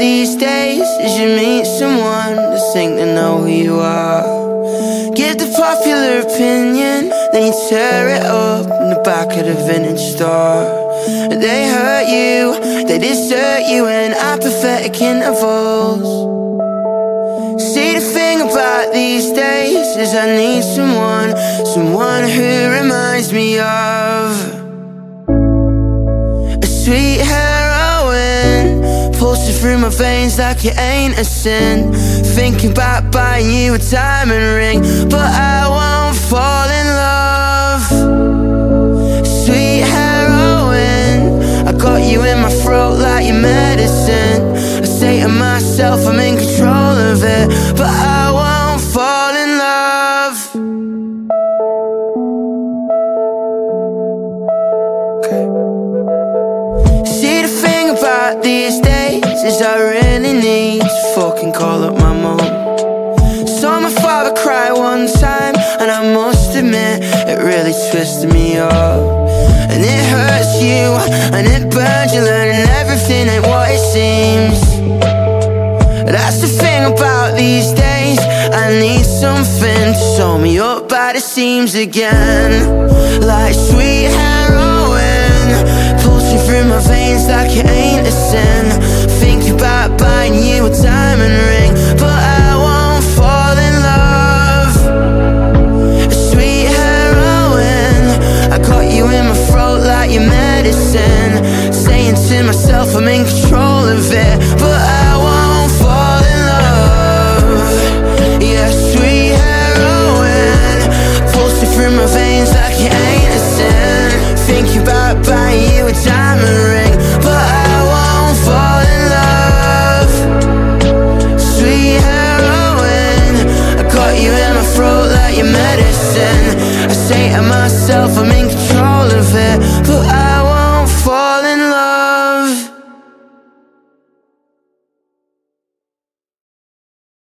these days is you meet someone to think they know who you are. Give the popular opinion, then you tear it up in the back of the vintage store. They hurt you, they desert you in apathetic intervals. See the thing about these days is I need someone, someone who reminds me of a sweet heroine pulsing through my veins like it ain't a sin. Thinking about buying you a diamond ring, but I won't fall in love. Sweet heroine, I got you in my throat like your medicine. I say to myself I'm in control of it, about these days is I really need to fucking call up my mom. Saw my father cry one time, and I must admit it really twisted me up. And it hurts you, and it burns you, learning everything ain't what it seems. That's the thing about these days. I need something to sew me up by the seams again, like sweet got your medicine. Saying to myself I'm in control of it But I won't fall in love. Yeah, sweet heroine Pulsing through my veins like an innocent Thinking about buying you a diamond ring But I won't fall in love. Sweet heroine I got you in my throat like your medicine. I say to myself I'm in control of it people I